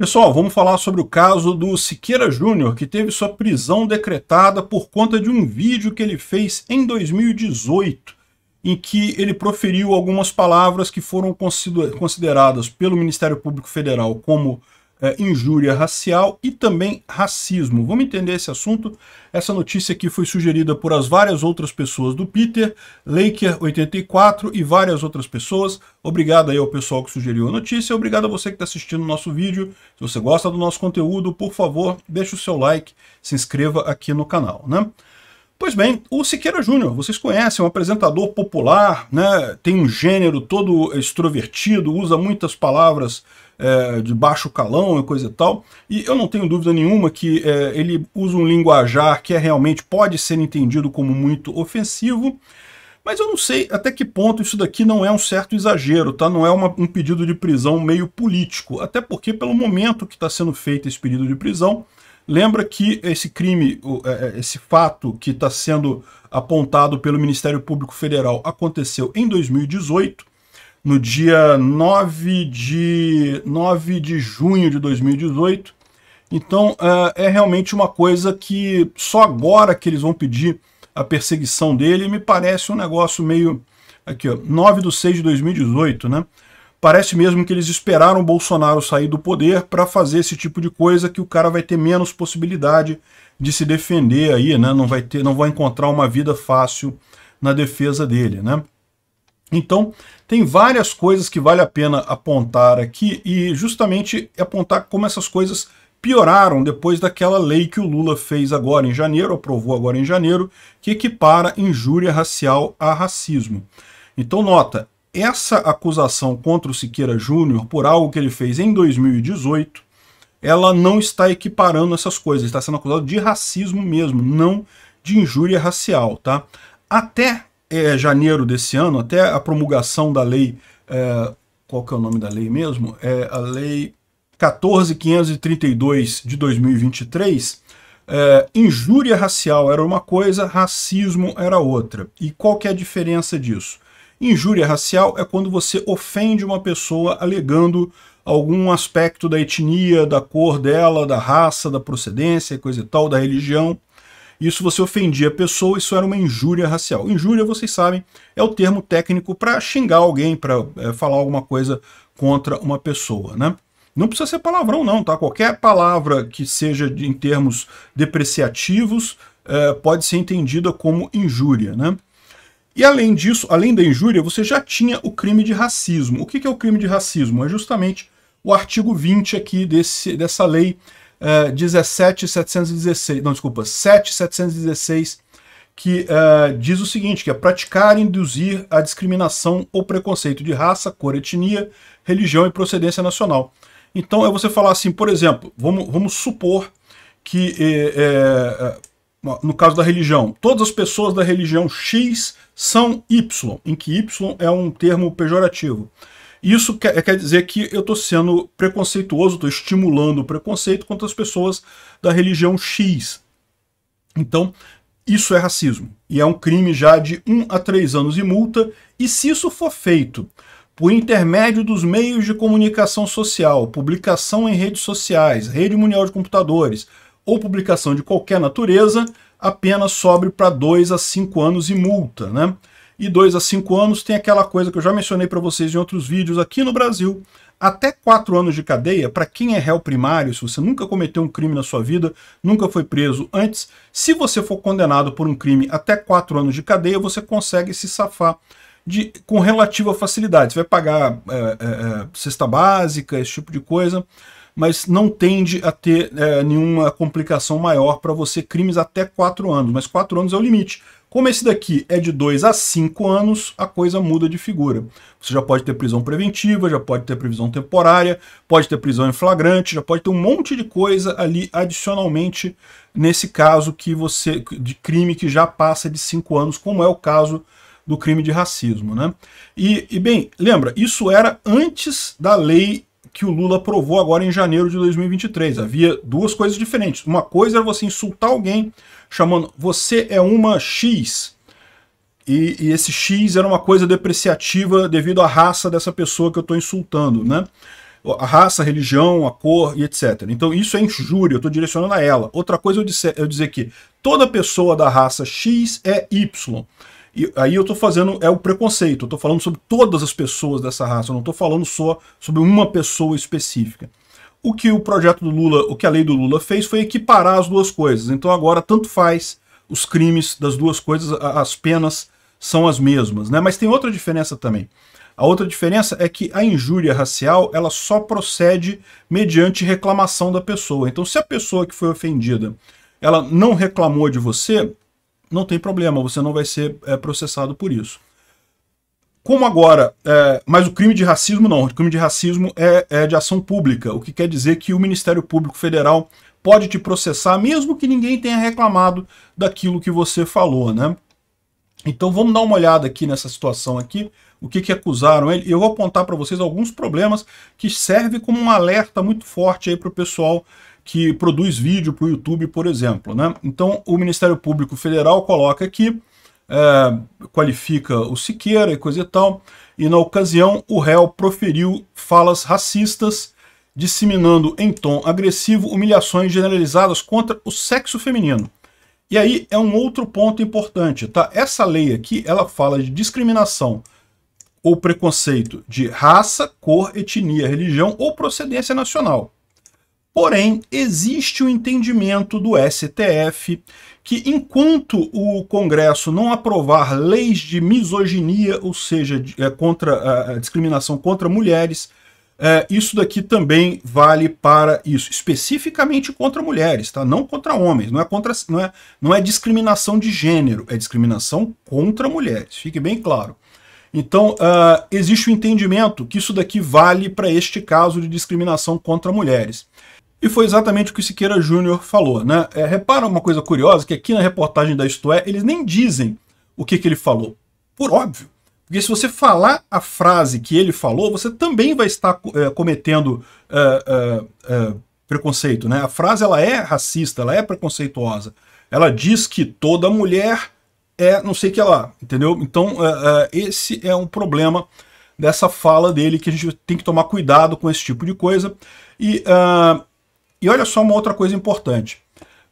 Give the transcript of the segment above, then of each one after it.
Pessoal, vamos falar sobre o caso do Siqueira Júnior, que teve sua prisão decretada por conta de um vídeo que ele fez em 2018, em que ele proferiu algumas palavras que foram consideradas pelo Ministério Público Federal como é, injúria racial e também racismo. Vamos entender esse assunto? Essa notícia aqui foi sugerida por as várias outras pessoas do Peter, Laker84 e várias outras pessoas. Obrigado aí ao pessoal que sugeriu a notícia, obrigado a você que está assistindo o nosso vídeo. Se você gosta do nosso conteúdo, por favor, deixe o seu like, se inscreva aqui no canal, né? Pois bem, o Siqueira Júnior, vocês conhecem, é um apresentador popular, né? tem um gênero todo extrovertido, usa muitas palavras é, de baixo calão e coisa e tal. E eu não tenho dúvida nenhuma que é, ele usa um linguajar que é realmente pode ser entendido como muito ofensivo, mas eu não sei até que ponto isso daqui não é um certo exagero, tá? Não é uma, um pedido de prisão meio político, até porque pelo momento que está sendo feito esse pedido de prisão, lembra que esse crime, é, esse fato que está sendo apontado pelo Ministério Público Federal aconteceu em 2018, no dia 9 de, 9 de junho de 2018. Então é, é realmente uma coisa que só agora que eles vão pedir a perseguição dele, me parece um negócio meio... Aqui, ó, 9 de 6 de 2018, né? Parece mesmo que eles esperaram o Bolsonaro sair do poder para fazer esse tipo de coisa que o cara vai ter menos possibilidade de se defender aí, né? Não vai ter, não vai encontrar uma vida fácil na defesa dele, né? Então, tem várias coisas que vale a pena apontar aqui e justamente apontar como essas coisas pioraram depois daquela lei que o Lula fez agora em janeiro, aprovou agora em janeiro, que equipara injúria racial a racismo. Então, nota, essa acusação contra o Siqueira Júnior por algo que ele fez em 2018, ela não está equiparando essas coisas, está sendo acusado de racismo mesmo, não de injúria racial, tá? Até é, janeiro desse ano, até a promulgação da lei, é, qual que é o nome da lei mesmo? É a lei 14.532 de 2023, é, injúria racial era uma coisa, racismo era outra. E qual que é a diferença disso? Injúria racial é quando você ofende uma pessoa alegando algum aspecto da etnia, da cor dela, da raça, da procedência, coisa e tal, da religião. Isso você ofendia a pessoa, isso era uma injúria racial. Injúria, vocês sabem, é o termo técnico para xingar alguém, para é, falar alguma coisa contra uma pessoa, né? Não precisa ser palavrão não, tá? Qualquer palavra que seja de, em termos depreciativos é, pode ser entendida como injúria, né? E além disso, além da injúria, você já tinha o crime de racismo. O que é o crime de racismo? É justamente o artigo 20 aqui desse, dessa lei 17716, é, não, desculpa, 7716, que uh, diz o seguinte, que é praticar e induzir a discriminação ou preconceito de raça, cor, etnia, religião e procedência nacional. Então é você falar assim, por exemplo, vamos, vamos supor que, é, é, no caso da religião, todas as pessoas da religião X são Y, em que Y é um termo pejorativo. Isso quer, quer dizer que eu estou sendo preconceituoso, estou estimulando o preconceito contra as pessoas da religião X. Então, isso é racismo. E é um crime já de 1 a 3 anos de multa. E se isso for feito por intermédio dos meios de comunicação social, publicação em redes sociais, rede mundial de computadores ou publicação de qualquer natureza, a pena sobe para 2 a 5 anos e multa. Né? E 2 a 5 anos tem aquela coisa que eu já mencionei para vocês em outros vídeos aqui no Brasil, até 4 anos de cadeia, para quem é réu primário, se você nunca cometeu um crime na sua vida, nunca foi preso antes, se você for condenado por um crime até 4 anos de cadeia, você consegue se safar de, com relativa facilidade. Você vai pagar é, é, é cesta básica, esse tipo de coisa, mas não tende a ter é, nenhuma complicação maior para você, crimes até 4 anos, mas 4 anos é o limite. Como esse daqui é de 2 a 5 anos, a coisa muda de figura. Você já pode ter prisão preventiva, já pode ter prisão temporária, pode ter prisão em flagrante, já pode ter um monte de coisa ali adicionalmente nesse caso que você de crime que já passa de 5 anos, como é o caso do crime de racismo. Né? E, e bem, lembra, isso era antes da lei que o Lula aprovou agora em janeiro de 2023. Havia duas coisas diferentes. Uma coisa era você insultar alguém chamando você é uma X. E, e, esse X era uma coisa depreciativa devido à raça dessa pessoa que eu estou insultando, né? a raça, a religião, a cor e etc. Então isso é injúria, eu estou direcionando a ela. Outra coisa eu dizer, eu dizer que toda pessoa da raça X é Y. E aí eu estou fazendo, é o preconceito, eu estou falando sobre todas as pessoas dessa raça, eu não estou falando só sobre uma pessoa específica. O que o projeto do Lula, o que a lei do Lula fez foi equiparar as duas coisas. Então agora tanto faz os crimes das duas coisas, as penas são as mesmas, né? Mas tem outra diferença também. A outra diferença é que a injúria racial ela só procede mediante reclamação da pessoa. Então, se a pessoa que foi ofendida ela não reclamou de você, não tem problema, você não vai ser é, processado por isso. Como agora, é, mas o crime de racismo não, o crime de racismo é, é de ação pública, o que quer dizer que o Ministério Público Federal pode te processar, mesmo que ninguém tenha reclamado daquilo que você falou, né? Então vamos dar uma olhada aqui nessa situação aqui, o que, que acusaram ele. Eu vou apontar para vocês alguns problemas que servem como um alerta muito forte aí para o pessoal que produz vídeo para o YouTube, por exemplo. Né? Então o Ministério Público Federal coloca aqui, é, qualifica o Siqueira e coisa e tal, e na ocasião o réu proferiu falas racistas, disseminando em tom agressivo humilhações generalizadas contra o sexo feminino. E aí é um outro ponto importante, tá? Essa lei aqui, ela fala de discriminação ou preconceito de raça, cor, etnia, religião ou procedência nacional. Porém, existe o entendimento do STF que enquanto o Congresso não aprovar leis de misoginia, ou seja, é, contra a discriminação contra mulheres, é, isso daqui também vale para isso, especificamente contra mulheres, tá? não contra homens, não é, contra, não, é, não é discriminação de gênero, é discriminação contra mulheres, fique bem claro. Então, uh, existe o entendimento que isso daqui vale para este caso de discriminação contra mulheres. E foi exatamente o que o Siqueira Júnior falou. Né? É, repara uma coisa curiosa, que aqui na reportagem da Isto É, eles nem dizem o que, que ele falou. Por óbvio. Porque se você falar a frase que ele falou, você também vai estar é, cometendo é, é, preconceito. Né? A frase ela é racista, ela é preconceituosa. Ela diz que toda mulher é não sei o que lá, entendeu? Então esse é um problema dessa fala dele que a gente tem que tomar cuidado com esse tipo de coisa. E, uh, e olha só uma outra coisa importante.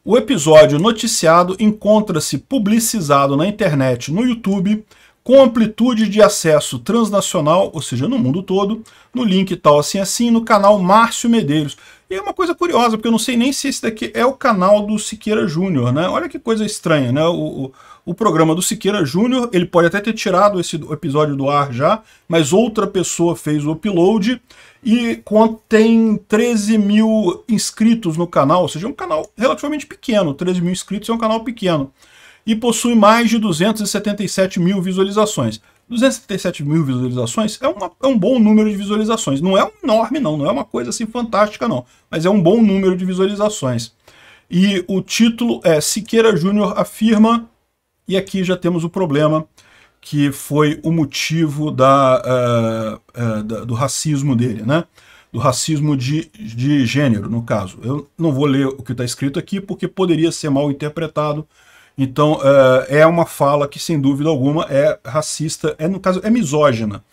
O episódio noticiado encontra-se publicizado na internet, no YouTube, com amplitude de acesso transnacional, ou seja, no mundo todo, no link tal assim assim, no canal Márcio Medeiros. E é uma coisa curiosa, porque eu não sei nem se esse daqui é o canal do Siqueira Júnior, né? Olha que coisa estranha, né? O, o, o programa do Siqueira Júnior, ele pode até ter tirado esse episódio do ar já, mas outra pessoa fez o upload e tem 13 mil inscritos no canal, ou seja, é um canal relativamente pequeno, 13 mil inscritos é um canal pequeno e possui mais de 277 mil visualizações. 277 mil visualizações é, uma, é, um bom número de visualizações. Não é um enorme, não, não é uma coisa assim fantástica, não. Mas é um bom número de visualizações. E o título é Siqueira Júnior afirma, e aqui já temos o problema, que foi o motivo da, uh, uh, da do racismo dele, né? Do racismo de, de gênero, no caso. Eu não vou ler o que está escrito aqui, porque poderia ser mal interpretado então, uh, é uma fala que, sem dúvida alguma, é racista, é, no caso, é misógina,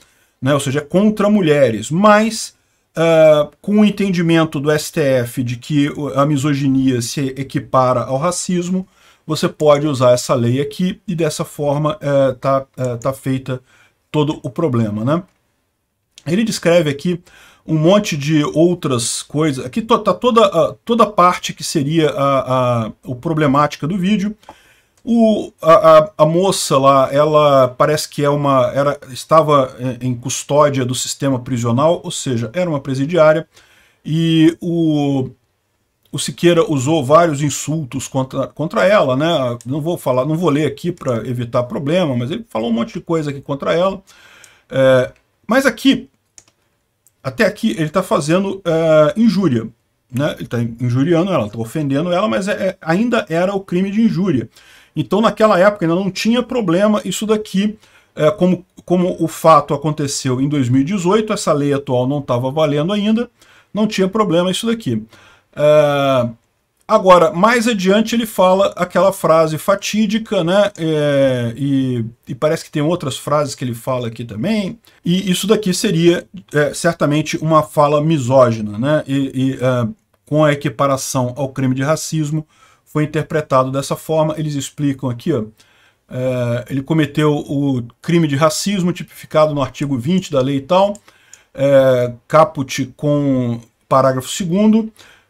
né? ou seja, é contra mulheres, mas uh, com o entendimento do STF de que a misoginia se equipara ao racismo, você pode usar essa lei aqui e dessa forma está uh, uh, tá feita todo o problema. Né? Ele descreve aqui um monte de outras coisas. Aqui está toda, toda a parte que seria a, a, a problemática do vídeo. O, a, a, moça lá, ela parece que é uma, era, estava em custódia do sistema prisional, ou seja, era uma presidiária, e o, o Siqueira usou vários insultos contra, contra ela, né? Não vou falar, não vou ler aqui para evitar problema, mas ele falou um monte de coisa aqui contra ela. É, mas aqui, até aqui, ele está fazendo é, injúria. Né? Ele está injuriando ela, está ofendendo ela, mas é, é, ainda era o crime de injúria. Então, naquela época, ainda não tinha problema isso daqui, é, como, como o fato aconteceu em 2018, essa lei atual não estava valendo ainda, não tinha problema isso daqui. É, Agora, mais adiante ele fala aquela frase fatídica, né? É, e, e, parece que tem outras frases que ele fala aqui também. E isso daqui seria é, certamente uma fala misógina, né? E, e é, com a equiparação ao crime de racismo foi interpretado dessa forma. Eles explicam aqui, ó. É, ele cometeu o crime de racismo tipificado no artigo 20 da lei e tal, é, caput com parágrafo 2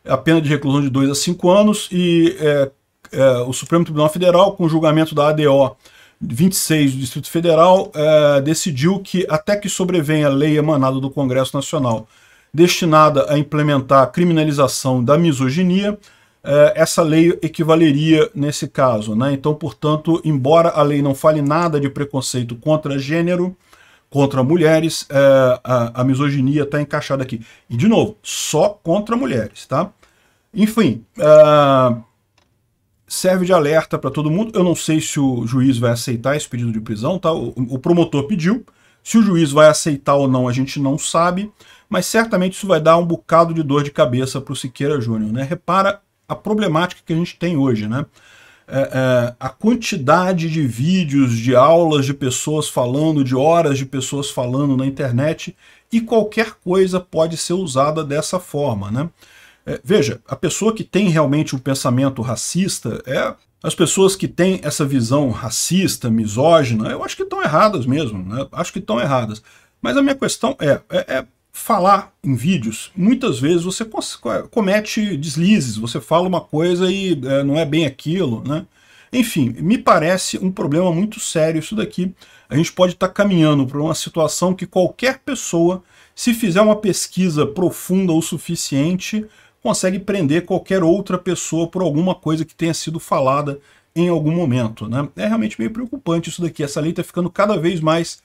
a pena de reclusão de 2 a 5 anos e é, é, o Supremo Tribunal Federal, com julgamento da ADO 26 do Distrito Federal, é, decidiu que até que sobrevenha a lei emanada do Congresso Nacional destinada a implementar a criminalização da misoginia, é, essa lei equivaleria nesse caso. Né? Então, portanto, embora a lei não fale nada de preconceito contra gênero, contra mulheres, é, a, a, misoginia está encaixada aqui. E, de novo, só contra mulheres, tá? Enfim, uh, serve de alerta para todo mundo. Eu não sei se o juiz vai aceitar esse pedido de prisão, tá? O, o, promotor pediu. Se o juiz vai aceitar ou não, a gente não sabe. Mas certamente isso vai dar um bocado de dor de cabeça para o Siqueira Júnior, né? Repara a problemática que a gente tem hoje, né? É, é, a quantidade de vídeos, de aulas de pessoas falando, de horas de pessoas falando na internet, e qualquer coisa pode ser usada dessa forma, né? É, veja, a pessoa que tem realmente um pensamento racista é as pessoas que têm essa visão racista, misógina, eu acho que estão erradas mesmo, né? acho que estão erradas. Mas a minha questão é, é, é, falar em vídeos. Muitas vezes você comete deslizes, você fala uma coisa e é, não é bem aquilo, né? Enfim, me parece um problema muito sério isso daqui. A gente pode estar tá caminhando para uma situação que qualquer pessoa, se fizer uma pesquisa profunda o suficiente, consegue prender qualquer outra pessoa por alguma coisa que tenha sido falada em algum momento. Né? É realmente meio preocupante isso daqui. Essa lei está ficando cada vez mais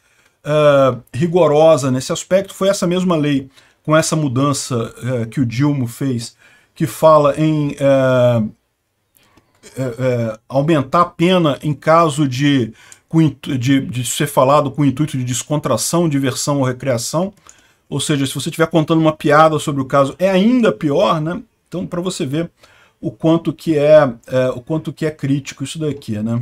uh, rigorosa nesse aspecto. Foi essa mesma lei, com essa mudança uh, que o Dilma fez, que fala em uh, aumentar a pena em caso de, de, de ser falado com o intuito de descontração, diversão ou recreação. Ou seja, se você estiver contando uma piada sobre o caso, é ainda pior, né? Então, para você ver o quanto que é, é, o quanto que é crítico isso daqui, né?